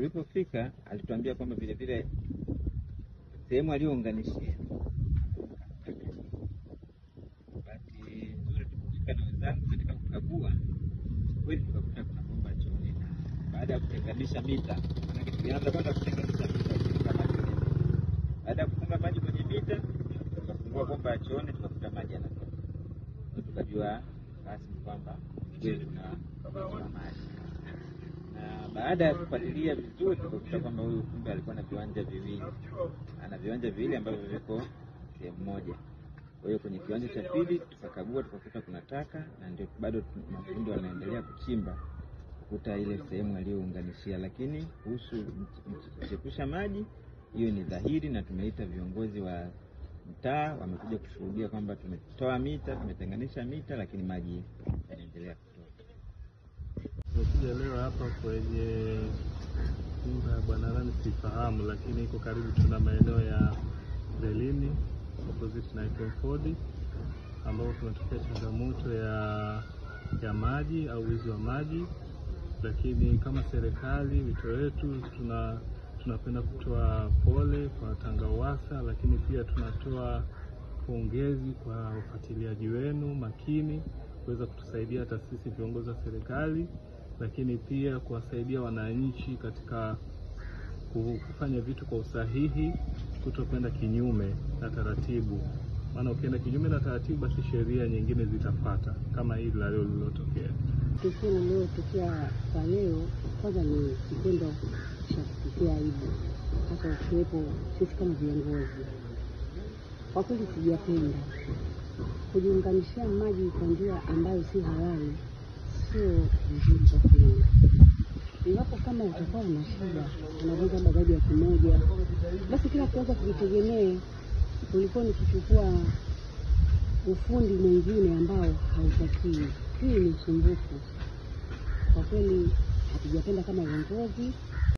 tulipofika alituambia kwamba vile vile sehemu aliyounganishia bahati nzuri tukufika na wenzangu katika kukagua kweli tukakuta kuna bomba chooni, na baada ya kutenganisha mita, maanake tulianza kwanza kutenganisha mita maji. Baada ya kufunga maji kwenye mita, tukafungua bomba ya chooni, tukakuta maji yanatoka, tukajua rasmi kwamba kweli kuna maji na baada ya kufuatilia vizuri tukakuta kwamba huyu kumbe alikuwa na viwanja viwili, ana viwanja viwili ambavyo viko sehemu moja. Kwa hiyo kwenye kiwanja cha pili tukakagua, tukakuta kuna taka, na ndio bado mafundi wanaendelea kuchimba kukuta ile sehemu aliyounganishia. Lakini kuhusu kuchepusha maji, hiyo ni dhahiri, na tumeita viongozi wa mtaa, wamekuja kushuhudia kwamba tumetoa mita, tumetenganisha mita, lakini maji yanaendelea Tumekuja leo hapa kwenye nyumba ya bwana nani sifahamu, lakini iko karibu, tuna maeneo ya Relini opposite na Ford ambapo tumetokea changamoto ya ya maji au wizi wa maji, lakini kama serikali, wito wetu tuna tunapenda kutoa pole kwa TANGAWASA, lakini pia tunatoa pongezi kwa ufuatiliaji wenu makini kuweza kutusaidia hata sisi viongozi wa serikali, lakini pia kuwasaidia wananchi katika kufanya vitu kwa usahihi, kutokwenda kinyume na taratibu. Maana ukienda kinyume na taratibu, basi sheria nyingine zitafata, kama hili la leo lililotokea. Tukio lililotokea kwa leo, kwanza ni kitendo cha kututia aibu, hasa ukiwepo sisi kama viongozi. Kwa kweli sijapenda kujiunganishia maji kwa njia ambayo si halali, sio vizuri kwa kweli. Iwapo kama utakuwa una shida, unaweza labda ya kimoja, basi kila kuweza kujitegemea kuliko ni kuchukua ufundi mwingine ambao hautakii Hii ni usumbufu kwa kweli, hatujapenda kama viongozi